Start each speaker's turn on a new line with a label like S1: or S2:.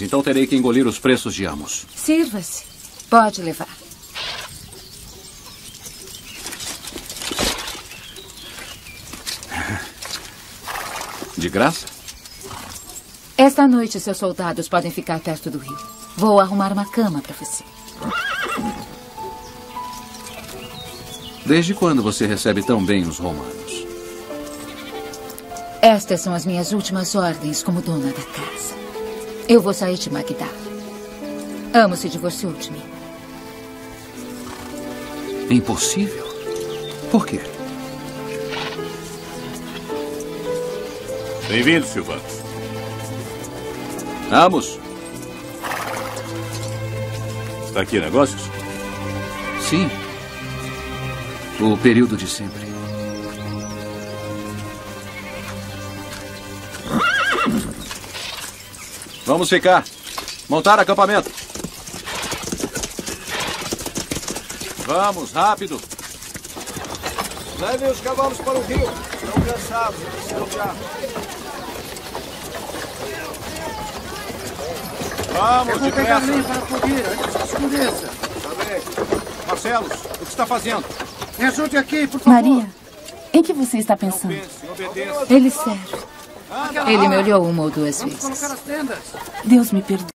S1: Então terei que engolir os preços de ambos.
S2: Sirva-se. Pode levar.
S1: De graça?
S2: Esta noite, seus soldados podem ficar perto do rio. Vou arrumar uma cama para você.
S1: Desde quando você recebe tão bem os romanos?
S2: Estas são as minhas últimas ordens como dona da casa. Eu vou sair de Magdala. Amo se divorciou de mim.
S1: Impossível? Por quê?
S3: Bem-vindo, Silvanos.
S1: Amos?
S3: Está aqui negócios?
S1: Sim. O período de sempre. Vamos ficar. Montar acampamento. Vamos, rápido.
S4: Levem os cavalos para o rio. Estão cansados, precisam de água.
S1: Vamos,
S4: vou pegar
S1: depressa.
S4: lenha para fogueira antes que escureça.
S1: Tá bem. Marcelos, o que está fazendo?
S4: Me ajude aqui, por favor.
S5: Maria, em que você está pensando?
S2: Ele serve. Ele me olhou uma ou duas vezes.
S5: Deus me perdoe.